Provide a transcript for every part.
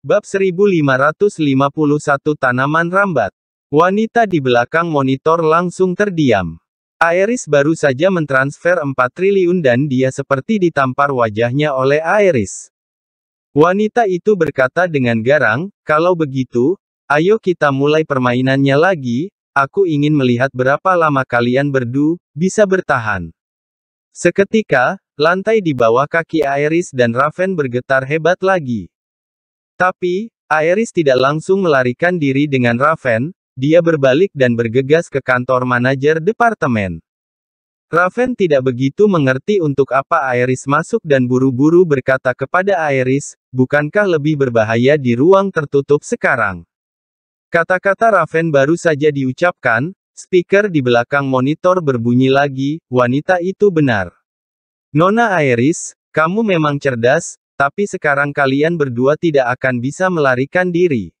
Bab 1551 Tanaman Rambat. Wanita di belakang monitor langsung terdiam. Aeris baru saja mentransfer 4 triliun dan dia seperti ditampar wajahnya oleh Aeris. Wanita itu berkata dengan garang, kalau begitu, ayo kita mulai permainannya lagi, aku ingin melihat berapa lama kalian berdu, bisa bertahan. Seketika, lantai di bawah kaki Aeris dan Raven bergetar hebat lagi. Tapi, Aeris tidak langsung melarikan diri dengan Raven, dia berbalik dan bergegas ke kantor manajer departemen. Raven tidak begitu mengerti untuk apa Aeris masuk dan buru-buru berkata kepada Aeris, bukankah lebih berbahaya di ruang tertutup sekarang? Kata-kata Raven baru saja diucapkan, speaker di belakang monitor berbunyi lagi, wanita itu benar. Nona Aeris, kamu memang cerdas, tapi sekarang kalian berdua tidak akan bisa melarikan diri.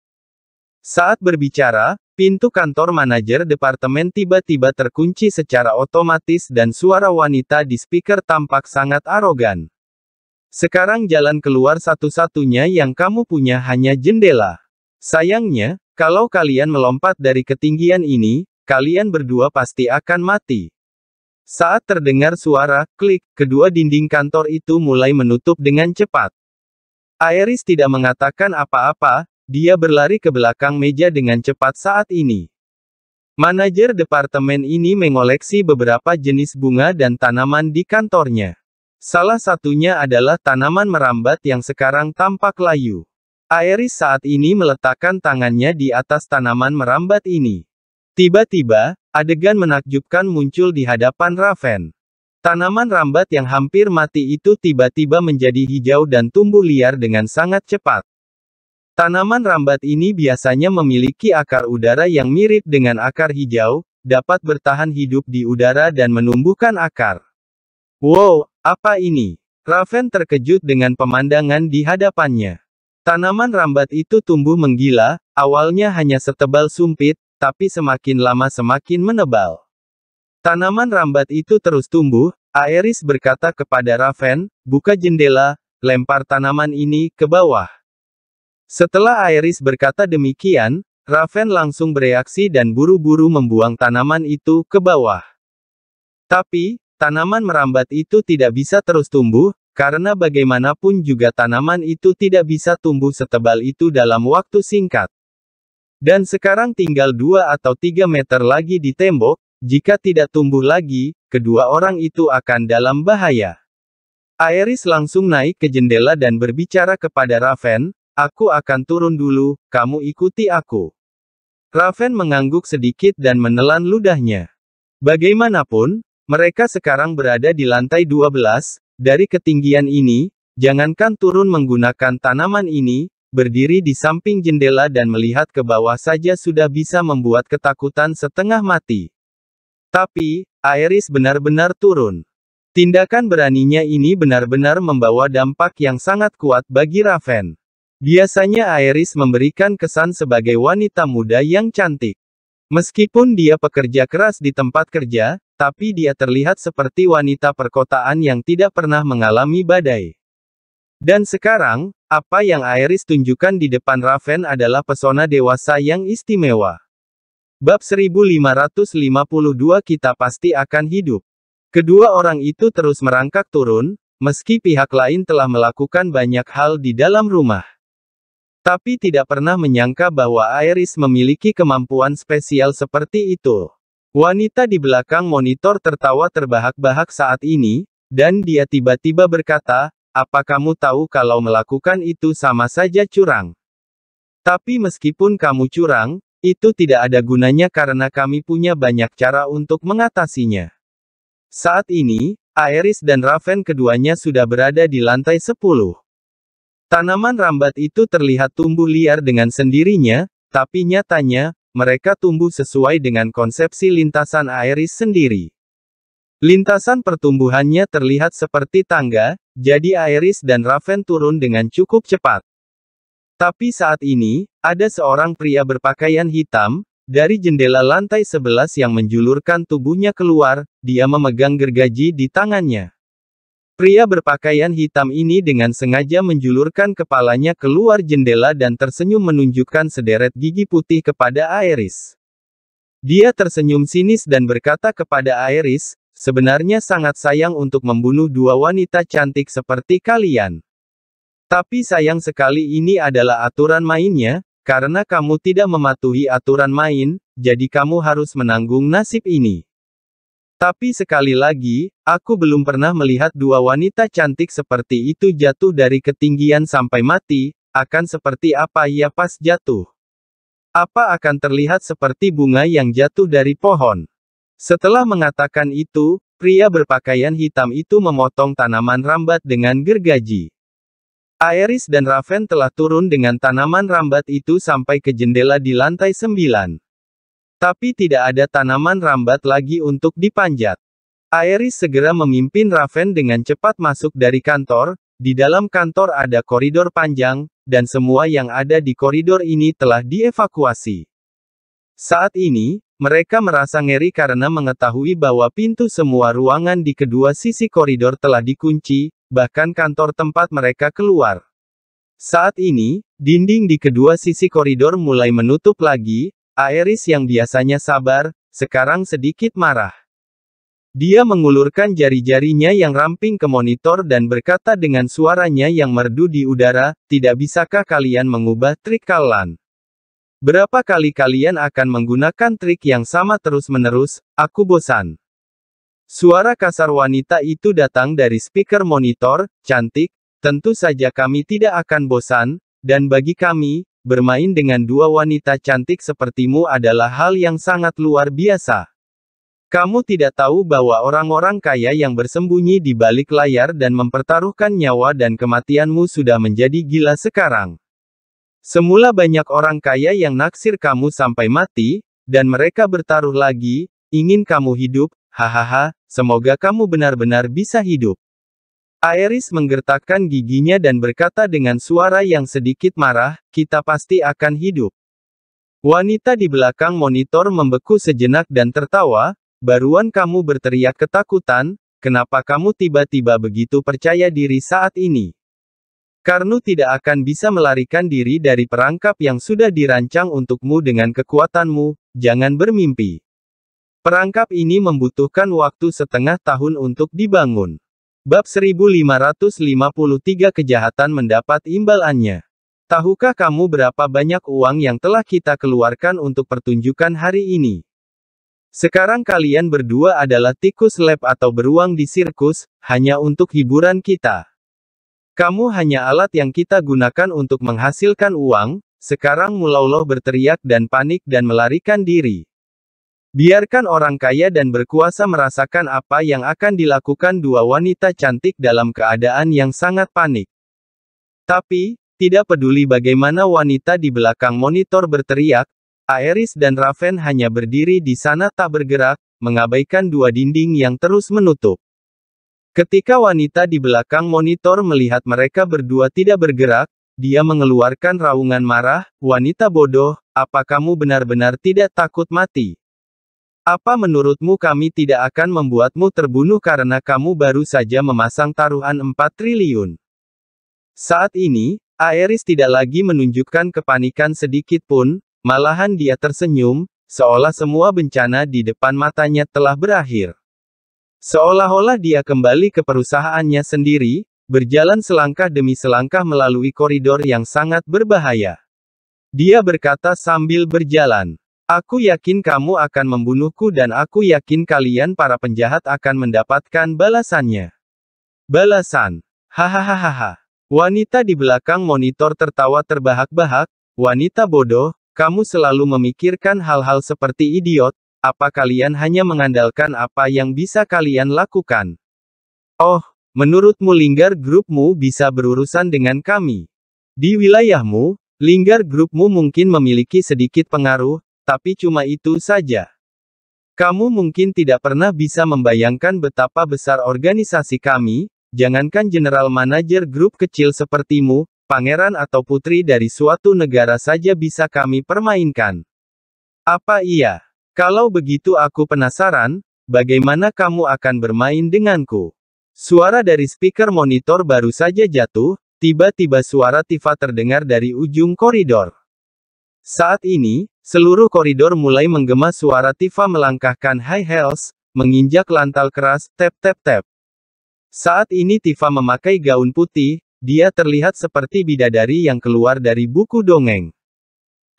Saat berbicara, pintu kantor manajer departemen tiba-tiba terkunci secara otomatis dan suara wanita di speaker tampak sangat arogan. Sekarang jalan keluar satu-satunya yang kamu punya hanya jendela. Sayangnya, kalau kalian melompat dari ketinggian ini, kalian berdua pasti akan mati. Saat terdengar suara klik, kedua dinding kantor itu mulai menutup dengan cepat. Aeris tidak mengatakan apa-apa, dia berlari ke belakang meja dengan cepat saat ini. Manajer departemen ini mengoleksi beberapa jenis bunga dan tanaman di kantornya. Salah satunya adalah tanaman merambat yang sekarang tampak layu. Aeris saat ini meletakkan tangannya di atas tanaman merambat ini. Tiba-tiba, Adegan menakjubkan muncul di hadapan Raven. Tanaman rambat yang hampir mati itu tiba-tiba menjadi hijau dan tumbuh liar dengan sangat cepat. Tanaman rambat ini biasanya memiliki akar udara yang mirip dengan akar hijau, dapat bertahan hidup di udara dan menumbuhkan akar. Wow, apa ini? Raven terkejut dengan pemandangan di hadapannya. Tanaman rambat itu tumbuh menggila, awalnya hanya setebal sumpit, tapi semakin lama semakin menebal. Tanaman rambat itu terus tumbuh, Aeris berkata kepada Raven, buka jendela, lempar tanaman ini ke bawah. Setelah Aeris berkata demikian, Raven langsung bereaksi dan buru-buru membuang tanaman itu ke bawah. Tapi, tanaman merambat itu tidak bisa terus tumbuh, karena bagaimanapun juga tanaman itu tidak bisa tumbuh setebal itu dalam waktu singkat. Dan sekarang tinggal dua atau tiga meter lagi di tembok, jika tidak tumbuh lagi, kedua orang itu akan dalam bahaya. Aeris langsung naik ke jendela dan berbicara kepada Raven, aku akan turun dulu, kamu ikuti aku. Raven mengangguk sedikit dan menelan ludahnya. Bagaimanapun, mereka sekarang berada di lantai 12, dari ketinggian ini, jangankan turun menggunakan tanaman ini, berdiri di samping jendela dan melihat ke bawah saja sudah bisa membuat ketakutan setengah mati. Tapi, Aeris benar-benar turun. Tindakan beraninya ini benar-benar membawa dampak yang sangat kuat bagi Raven. Biasanya Aeris memberikan kesan sebagai wanita muda yang cantik. Meskipun dia pekerja keras di tempat kerja, tapi dia terlihat seperti wanita perkotaan yang tidak pernah mengalami badai. Dan sekarang, apa yang Aeris tunjukkan di depan Raven adalah pesona dewasa yang istimewa. Bab 1552 kita pasti akan hidup. Kedua orang itu terus merangkak turun, meski pihak lain telah melakukan banyak hal di dalam rumah. Tapi tidak pernah menyangka bahwa Aeris memiliki kemampuan spesial seperti itu. Wanita di belakang monitor tertawa terbahak-bahak saat ini, dan dia tiba-tiba berkata, apa kamu tahu kalau melakukan itu sama saja curang? Tapi meskipun kamu curang, itu tidak ada gunanya karena kami punya banyak cara untuk mengatasinya. Saat ini, Aeris dan Raven keduanya sudah berada di lantai 10. Tanaman rambat itu terlihat tumbuh liar dengan sendirinya, tapi nyatanya, mereka tumbuh sesuai dengan konsepsi lintasan Aeris sendiri. Lintasan pertumbuhannya terlihat seperti tangga, jadi Aeris dan Raven turun dengan cukup cepat. Tapi saat ini, ada seorang pria berpakaian hitam, dari jendela lantai 11 yang menjulurkan tubuhnya keluar, dia memegang gergaji di tangannya. Pria berpakaian hitam ini dengan sengaja menjulurkan kepalanya keluar jendela dan tersenyum menunjukkan sederet gigi putih kepada Aeris. Dia tersenyum sinis dan berkata kepada Aeris, sebenarnya sangat sayang untuk membunuh dua wanita cantik seperti kalian. Tapi sayang sekali ini adalah aturan mainnya, karena kamu tidak mematuhi aturan main, jadi kamu harus menanggung nasib ini. Tapi sekali lagi, aku belum pernah melihat dua wanita cantik seperti itu jatuh dari ketinggian sampai mati, akan seperti apa ia pas jatuh. Apa akan terlihat seperti bunga yang jatuh dari pohon? Setelah mengatakan itu, pria berpakaian hitam itu memotong tanaman rambat dengan gergaji. Aeris dan Raven telah turun dengan tanaman rambat itu sampai ke jendela di lantai sembilan. Tapi tidak ada tanaman rambat lagi untuk dipanjat. Aeris segera memimpin Raven dengan cepat masuk dari kantor, di dalam kantor ada koridor panjang, dan semua yang ada di koridor ini telah dievakuasi. Saat ini, mereka merasa ngeri karena mengetahui bahwa pintu semua ruangan di kedua sisi koridor telah dikunci, bahkan kantor tempat mereka keluar. Saat ini, dinding di kedua sisi koridor mulai menutup lagi, Aeris yang biasanya sabar, sekarang sedikit marah. Dia mengulurkan jari-jarinya yang ramping ke monitor dan berkata dengan suaranya yang merdu di udara, tidak bisakah kalian mengubah trik Kalan? Berapa kali kalian akan menggunakan trik yang sama terus-menerus, aku bosan. Suara kasar wanita itu datang dari speaker monitor, cantik, tentu saja kami tidak akan bosan, dan bagi kami, bermain dengan dua wanita cantik sepertimu adalah hal yang sangat luar biasa. Kamu tidak tahu bahwa orang-orang kaya yang bersembunyi di balik layar dan mempertaruhkan nyawa dan kematianmu sudah menjadi gila sekarang. Semula banyak orang kaya yang naksir kamu sampai mati, dan mereka bertaruh lagi, ingin kamu hidup, hahaha, semoga kamu benar-benar bisa hidup. Aeris menggertakkan giginya dan berkata dengan suara yang sedikit marah, kita pasti akan hidup. Wanita di belakang monitor membeku sejenak dan tertawa, baruan kamu berteriak ketakutan, kenapa kamu tiba-tiba begitu percaya diri saat ini? Karnu tidak akan bisa melarikan diri dari perangkap yang sudah dirancang untukmu dengan kekuatanmu, jangan bermimpi. Perangkap ini membutuhkan waktu setengah tahun untuk dibangun. Bab 1553 Kejahatan mendapat imbalannya. Tahukah kamu berapa banyak uang yang telah kita keluarkan untuk pertunjukan hari ini? Sekarang kalian berdua adalah tikus lab atau beruang di sirkus, hanya untuk hiburan kita. Kamu hanya alat yang kita gunakan untuk menghasilkan uang, sekarang mulaulah berteriak dan panik dan melarikan diri. Biarkan orang kaya dan berkuasa merasakan apa yang akan dilakukan dua wanita cantik dalam keadaan yang sangat panik. Tapi, tidak peduli bagaimana wanita di belakang monitor berteriak, Aeris dan Raven hanya berdiri di sana tak bergerak, mengabaikan dua dinding yang terus menutup. Ketika wanita di belakang monitor melihat mereka berdua tidak bergerak, dia mengeluarkan raungan marah, wanita bodoh, apa kamu benar-benar tidak takut mati? Apa menurutmu kami tidak akan membuatmu terbunuh karena kamu baru saja memasang taruhan 4 triliun? Saat ini, Aeris tidak lagi menunjukkan kepanikan sedikit pun, malahan dia tersenyum, seolah semua bencana di depan matanya telah berakhir. Seolah-olah dia kembali ke perusahaannya sendiri, berjalan selangkah demi selangkah melalui koridor yang sangat berbahaya. Dia berkata sambil berjalan. Aku yakin kamu akan membunuhku dan aku yakin kalian para penjahat akan mendapatkan balasannya. Balasan. Hahaha. Wanita di belakang monitor tertawa terbahak-bahak, wanita bodoh, kamu selalu memikirkan hal-hal seperti idiot, apa kalian hanya mengandalkan apa yang bisa kalian lakukan? Oh, menurutmu Linggar grupmu bisa berurusan dengan kami. Di wilayahmu, Linggar grupmu mungkin memiliki sedikit pengaruh, tapi cuma itu saja. Kamu mungkin tidak pernah bisa membayangkan betapa besar organisasi kami, jangankan general manajer grup kecil sepertimu, pangeran atau putri dari suatu negara saja bisa kami permainkan. Apa iya? Kalau begitu aku penasaran, bagaimana kamu akan bermain denganku? Suara dari speaker monitor baru saja jatuh, tiba-tiba suara Tifa terdengar dari ujung koridor. Saat ini, seluruh koridor mulai menggema suara Tifa melangkahkan high heels, menginjak lantal keras, tap-tap-tap. Saat ini Tifa memakai gaun putih, dia terlihat seperti bidadari yang keluar dari buku dongeng.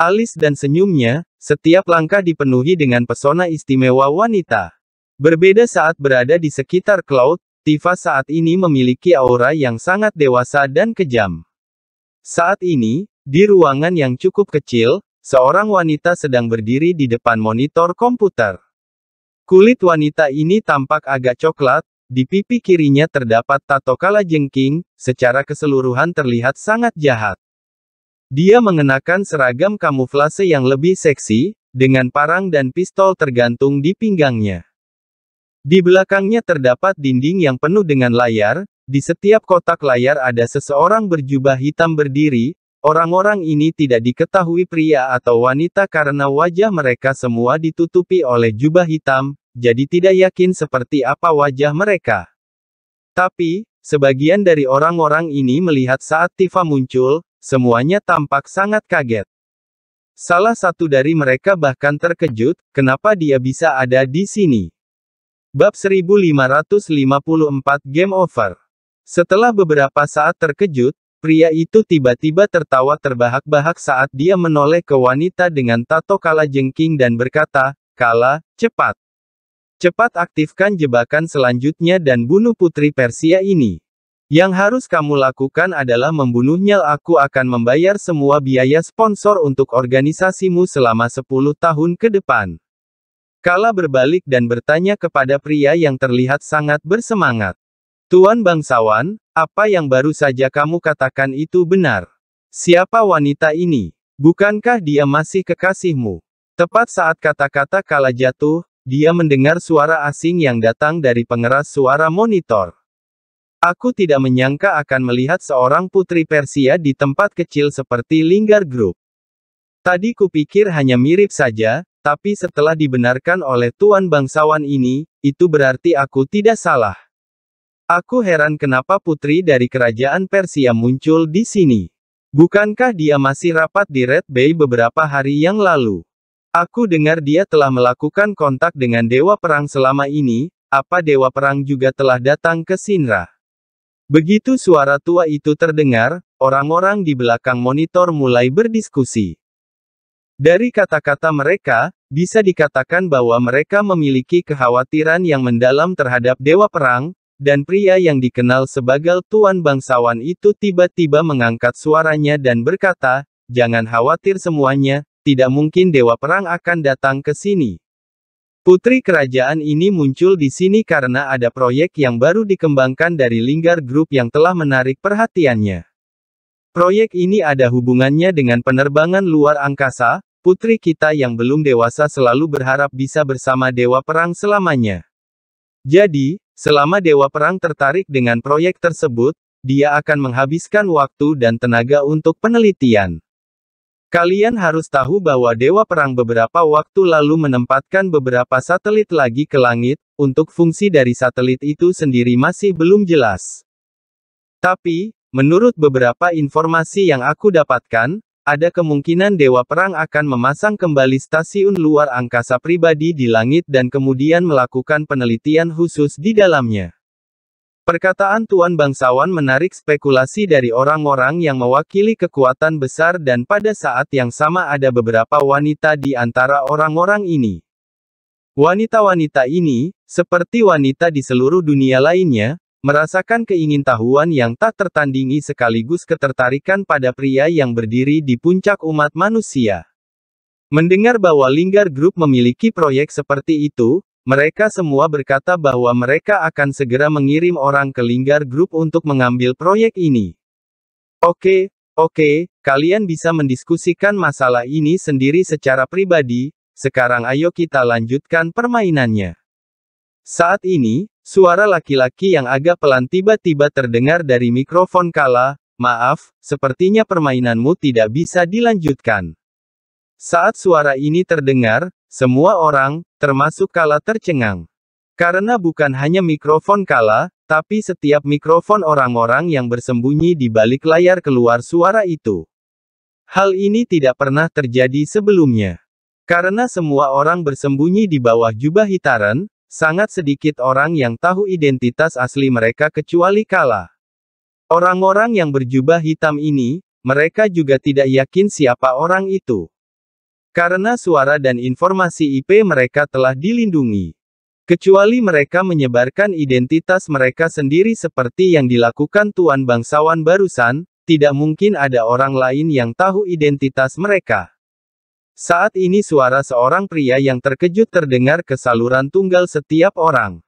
Alis dan senyumnya, setiap langkah dipenuhi dengan pesona istimewa wanita. Berbeda saat berada di sekitar Cloud, Tifa saat ini memiliki aura yang sangat dewasa dan kejam. Saat ini, di ruangan yang cukup kecil, seorang wanita sedang berdiri di depan monitor komputer. Kulit wanita ini tampak agak coklat, di pipi kirinya terdapat tato kala jengking, secara keseluruhan terlihat sangat jahat. Dia mengenakan seragam kamuflase yang lebih seksi, dengan parang dan pistol tergantung di pinggangnya. Di belakangnya terdapat dinding yang penuh dengan layar, di setiap kotak layar ada seseorang berjubah hitam berdiri, orang-orang ini tidak diketahui pria atau wanita karena wajah mereka semua ditutupi oleh jubah hitam, jadi tidak yakin seperti apa wajah mereka. Tapi, sebagian dari orang-orang ini melihat saat Tifa muncul, Semuanya tampak sangat kaget. Salah satu dari mereka bahkan terkejut, kenapa dia bisa ada di sini. Bab 1554 Game Over. Setelah beberapa saat terkejut, pria itu tiba-tiba tertawa terbahak-bahak saat dia menoleh ke wanita dengan tato kala jengking dan berkata, Kala, cepat. Cepat aktifkan jebakan selanjutnya dan bunuh putri Persia ini. Yang harus kamu lakukan adalah membunuhnya aku akan membayar semua biaya sponsor untuk organisasimu selama 10 tahun ke depan. Kala berbalik dan bertanya kepada pria yang terlihat sangat bersemangat. Tuan bangsawan, apa yang baru saja kamu katakan itu benar? Siapa wanita ini? Bukankah dia masih kekasihmu? Tepat saat kata-kata Kala jatuh, dia mendengar suara asing yang datang dari pengeras suara monitor. Aku tidak menyangka akan melihat seorang putri Persia di tempat kecil seperti Linggar Group. Tadi kupikir hanya mirip saja, tapi setelah dibenarkan oleh tuan bangsawan ini, itu berarti aku tidak salah. Aku heran kenapa putri dari kerajaan Persia muncul di sini. Bukankah dia masih rapat di Red Bay beberapa hari yang lalu? Aku dengar dia telah melakukan kontak dengan Dewa Perang selama ini, apa Dewa Perang juga telah datang ke Sinra? Begitu suara tua itu terdengar, orang-orang di belakang monitor mulai berdiskusi. Dari kata-kata mereka, bisa dikatakan bahwa mereka memiliki kekhawatiran yang mendalam terhadap dewa perang, dan pria yang dikenal sebagai tuan bangsawan itu tiba-tiba mengangkat suaranya dan berkata, "Jangan khawatir semuanya, tidak mungkin dewa perang akan datang ke sini." Putri kerajaan ini muncul di sini karena ada proyek yang baru dikembangkan dari Linggar Group yang telah menarik perhatiannya. Proyek ini ada hubungannya dengan penerbangan luar angkasa, putri kita yang belum dewasa selalu berharap bisa bersama Dewa Perang selamanya. Jadi, selama Dewa Perang tertarik dengan proyek tersebut, dia akan menghabiskan waktu dan tenaga untuk penelitian. Kalian harus tahu bahwa Dewa Perang beberapa waktu lalu menempatkan beberapa satelit lagi ke langit, untuk fungsi dari satelit itu sendiri masih belum jelas. Tapi, menurut beberapa informasi yang aku dapatkan, ada kemungkinan Dewa Perang akan memasang kembali stasiun luar angkasa pribadi di langit dan kemudian melakukan penelitian khusus di dalamnya. Perkataan Tuan Bangsawan menarik spekulasi dari orang-orang yang mewakili kekuatan besar dan pada saat yang sama ada beberapa wanita di antara orang-orang ini. Wanita-wanita ini, seperti wanita di seluruh dunia lainnya, merasakan keingintahuan yang tak tertandingi sekaligus ketertarikan pada pria yang berdiri di puncak umat manusia. Mendengar bahwa Linggar Group memiliki proyek seperti itu, mereka semua berkata bahwa mereka akan segera mengirim orang ke Linggar Group untuk mengambil proyek ini. Oke, oke, kalian bisa mendiskusikan masalah ini sendiri secara pribadi, sekarang ayo kita lanjutkan permainannya. Saat ini, suara laki-laki yang agak pelan tiba-tiba terdengar dari mikrofon kala, maaf, sepertinya permainanmu tidak bisa dilanjutkan. Saat suara ini terdengar, semua orang, termasuk Kala tercengang. Karena bukan hanya mikrofon Kala, tapi setiap mikrofon orang-orang yang bersembunyi di balik layar keluar suara itu. Hal ini tidak pernah terjadi sebelumnya. Karena semua orang bersembunyi di bawah jubah hitaran, sangat sedikit orang yang tahu identitas asli mereka kecuali Kala. Orang-orang yang berjubah hitam ini, mereka juga tidak yakin siapa orang itu. Karena suara dan informasi IP mereka telah dilindungi. Kecuali mereka menyebarkan identitas mereka sendiri seperti yang dilakukan Tuan Bangsawan barusan, tidak mungkin ada orang lain yang tahu identitas mereka. Saat ini suara seorang pria yang terkejut terdengar ke saluran tunggal setiap orang.